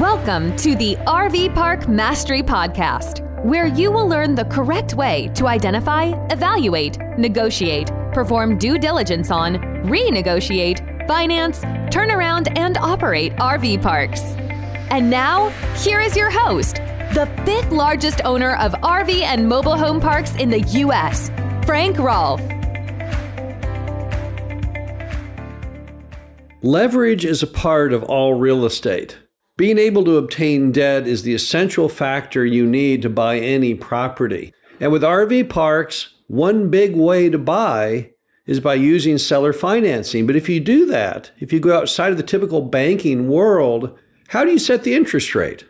Welcome to the RV Park Mastery Podcast, where you will learn the correct way to identify, evaluate, negotiate, perform due diligence on, renegotiate, finance, turn around, and operate RV parks. And now, here is your host, the fifth largest owner of RV and mobile home parks in the U.S., Frank Rolfe. Leverage is a part of all real estate. Being able to obtain debt is the essential factor you need to buy any property. And with RV parks, one big way to buy is by using seller financing. But if you do that, if you go outside of the typical banking world, how do you set the interest rate?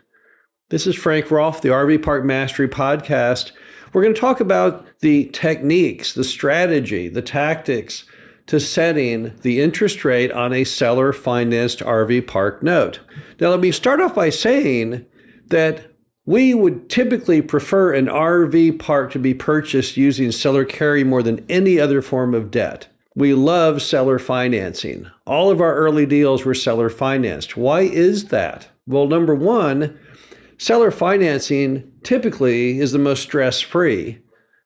This is Frank Rolfe, the RV Park Mastery Podcast. We're going to talk about the techniques, the strategy, the tactics to setting the interest rate on a seller financed RV park note. Now, let me start off by saying that we would typically prefer an RV park to be purchased using seller carry more than any other form of debt. We love seller financing. All of our early deals were seller financed. Why is that? Well, number one, seller financing typically is the most stress free.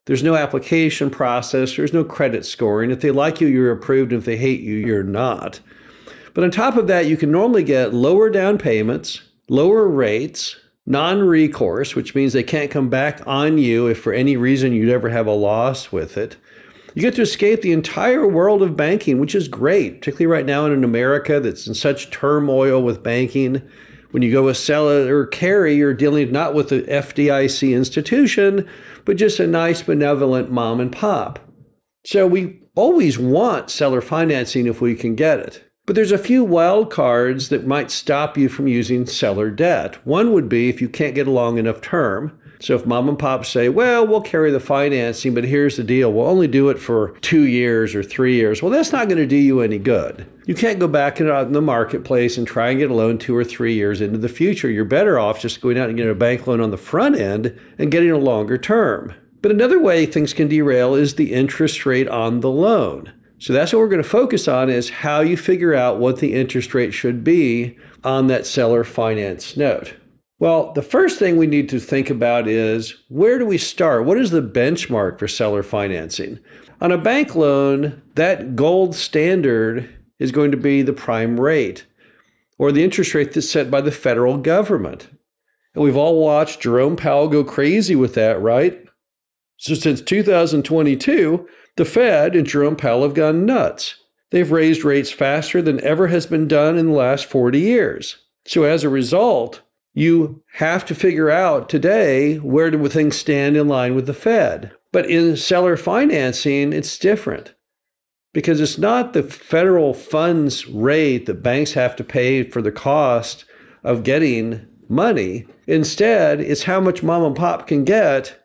There's no application process, there's no credit scoring. If they like you, you're approved. If they hate you, you're not. But on top of that, you can normally get lower down payments, lower rates, non recourse, which means they can't come back on you if for any reason you'd ever have a loss with it. You get to escape the entire world of banking, which is great, particularly right now in an America that's in such turmoil with banking. When you go with seller carry, you're dealing not with the FDIC institution, but just a nice benevolent mom and pop. So we always want seller financing if we can get it. But there's a few wild cards that might stop you from using seller debt. One would be if you can't get a long enough term. So if mom and pop say, well, we'll carry the financing, but here's the deal we'll only do it for two years or three years. Well, that's not going to do you any good. You can't go back and out in the marketplace and try and get a loan two or three years into the future. You're better off just going out and getting a bank loan on the front end and getting a longer term. But another way things can derail is the interest rate on the loan. So that's what we're going to focus on is how you figure out what the interest rate should be on that seller finance note. Well, the first thing we need to think about is where do we start? What is the benchmark for seller financing? On a bank loan, that gold standard is going to be the prime rate or the interest rate that's set by the federal government. And we've all watched Jerome Powell go crazy with that, right? So since 2022, the Fed and Jerome Powell have gone nuts. They've raised rates faster than ever has been done in the last 40 years. So as a result, you have to figure out today where do things stand in line with the Fed. But in seller financing, it's different because it's not the federal funds rate that banks have to pay for the cost of getting money. Instead, it's how much mom and pop can get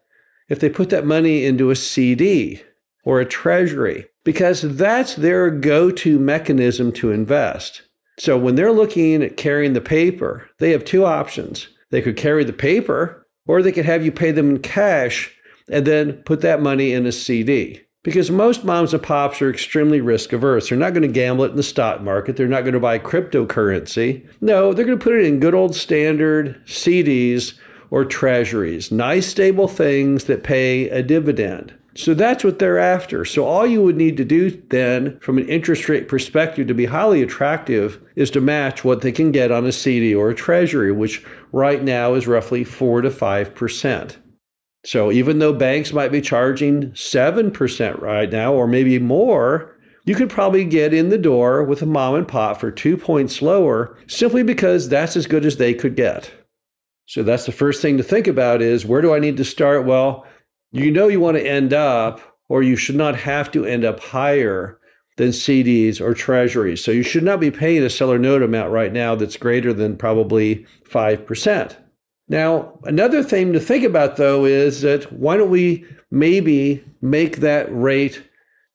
if they put that money into a CD or a treasury, because that's their go to mechanism to invest. So when they're looking at carrying the paper, they have two options. They could carry the paper, or they could have you pay them in cash and then put that money in a CD. Because most moms and pops are extremely risk averse. They're not going to gamble it in the stock market. They're not going to buy cryptocurrency. No, they're going to put it in good old standard CDs or treasuries, nice stable things that pay a dividend. So that's what they're after. So all you would need to do then, from an interest rate perspective, to be highly attractive is to match what they can get on a CD or a treasury, which right now is roughly 4 to 5%. So even though banks might be charging 7% right now, or maybe more, you could probably get in the door with a mom and pop for two points lower simply because that's as good as they could get. So that's the first thing to think about is where do I need to start? Well, you know you want to end up, or you should not have to end up higher than CDs or treasuries. So you should not be paying a seller note amount right now that's greater than probably 5%. Now, another thing to think about though is that why don't we maybe make that rate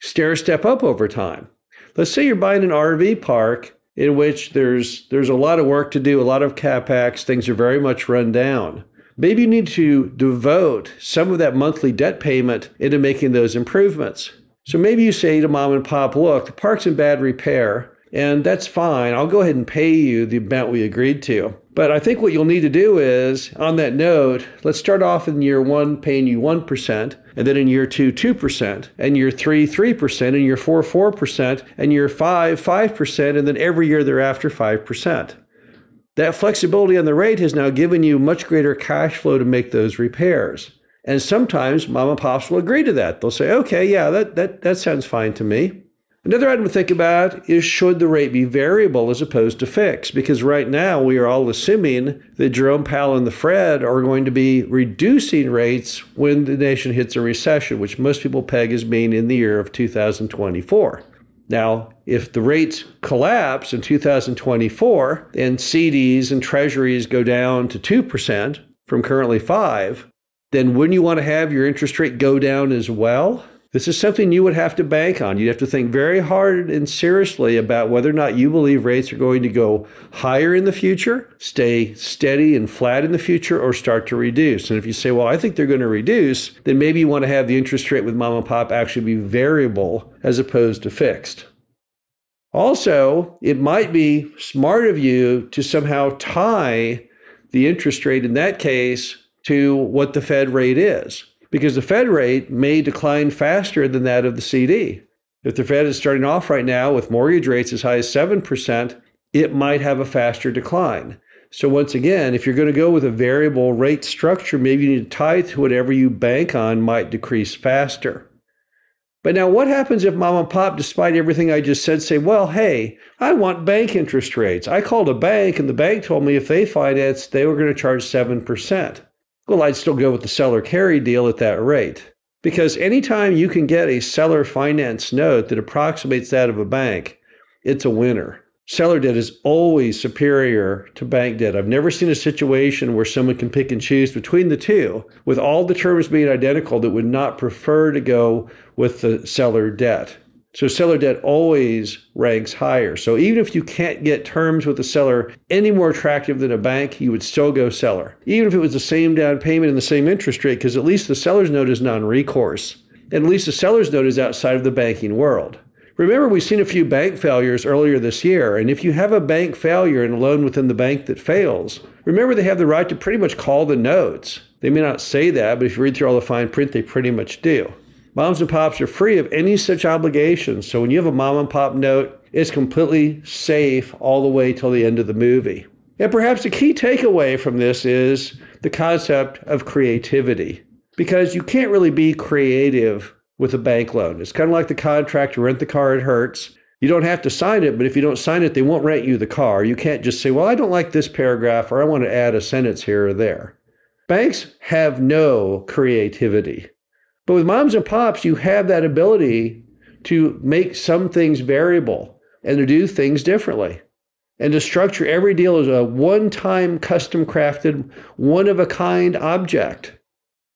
stair step up over time? Let's say you're buying an RV park in which there's there's a lot of work to do, a lot of capex, things are very much run down maybe you need to devote some of that monthly debt payment into making those improvements. So maybe you say to mom and pop, look, the park's in bad repair, and that's fine. I'll go ahead and pay you the amount we agreed to. But I think what you'll need to do is, on that note, let's start off in year one paying you 1%, and then in year two, 2%, and year three, 3%, and year four, 4%, and year five, 5%, and then every year thereafter, 5%. That flexibility on the rate has now given you much greater cash flow to make those repairs. And sometimes mom and pops will agree to that. They'll say, okay, yeah, that, that, that sounds fine to me. Another item to think about is should the rate be variable as opposed to fixed? Because right now we are all assuming that Jerome Powell and the Fed are going to be reducing rates when the nation hits a recession, which most people peg as being in the year of 2024. Now, if the rates collapse in 2024 and CDs and treasuries go down to 2% from currently 5, then wouldn't you want to have your interest rate go down as well? This is something you would have to bank on. You'd have to think very hard and seriously about whether or not you believe rates are going to go higher in the future, stay steady and flat in the future, or start to reduce. And if you say, well, I think they're going to reduce, then maybe you want to have the interest rate with mom and pop actually be variable as opposed to fixed. Also, it might be smart of you to somehow tie the interest rate in that case to what the Fed rate is because the Fed rate may decline faster than that of the CD. If the Fed is starting off right now with mortgage rates as high as 7%, it might have a faster decline. So, once again, if you're going to go with a variable rate structure, maybe you need to tie to whatever you bank on might decrease faster. But now, what happens if mom and pop, despite everything I just said, say, well, hey, I want bank interest rates? I called a bank and the bank told me if they financed, they were going to charge 7%. Well, I'd still go with the seller carry deal at that rate. Because anytime you can get a seller finance note that approximates that of a bank, it's a winner. Seller debt is always superior to bank debt. I've never seen a situation where someone can pick and choose between the two, with all the terms being identical, that would not prefer to go with the seller debt. So seller debt always ranks higher. So even if you can't get terms with the seller any more attractive than a bank, you would still go seller. Even if it was the same down payment and the same interest rate, because at least the seller's note is non-recourse. And at least the seller's note is outside of the banking world. Remember, we've seen a few bank failures earlier this year. And if you have a bank failure and a loan within the bank that fails, remember they have the right to pretty much call the notes. They may not say that, but if you read through all the fine print, they pretty much do. Moms and pops are free of any such obligations. So when you have a mom and pop note, it's completely safe all the way till the end of the movie. And perhaps the key takeaway from this is the concept of creativity. Because you can't really be creative with a bank loan. It's kind of like the contract to rent the car at Hertz. You don't have to sign it, but if you don't sign it, they won't rent you the car. You can't just say, well, I don't like this paragraph or I want to add a sentence here or there. Banks have no creativity. But with moms and pops, you have that ability to make some things variable and to do things differently and to structure every deal as a one time custom crafted, one of a kind object.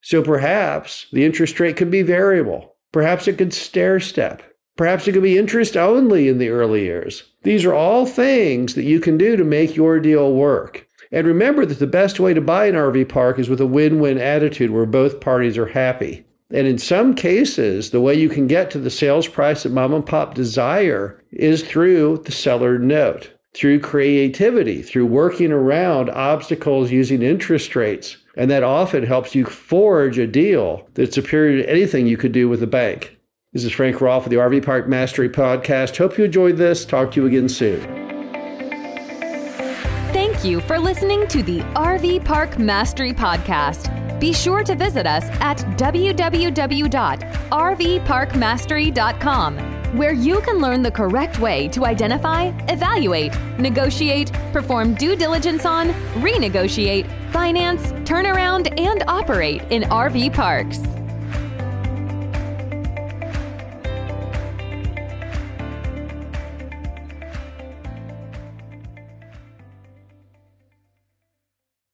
So perhaps the interest rate could be variable. Perhaps it could stair step. Perhaps it could be interest only in the early years. These are all things that you can do to make your deal work. And remember that the best way to buy an RV park is with a win win attitude where both parties are happy. And in some cases, the way you can get to the sales price that mom and pop desire is through the seller note, through creativity, through working around obstacles using interest rates. And that often helps you forge a deal that's superior to anything you could do with a bank. This is Frank Rolfe with the RV Park Mastery Podcast. Hope you enjoyed this. Talk to you again soon. Thank you for listening to the RV Park Mastery Podcast. Be sure to visit us at www.rvparkmastery.com, where you can learn the correct way to identify, evaluate, negotiate, perform due diligence on, renegotiate, finance, turn around, and operate in RV parks.